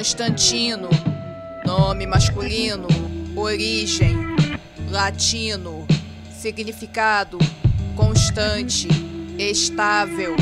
Constantino, nome masculino, origem, latino, significado, constante, estável.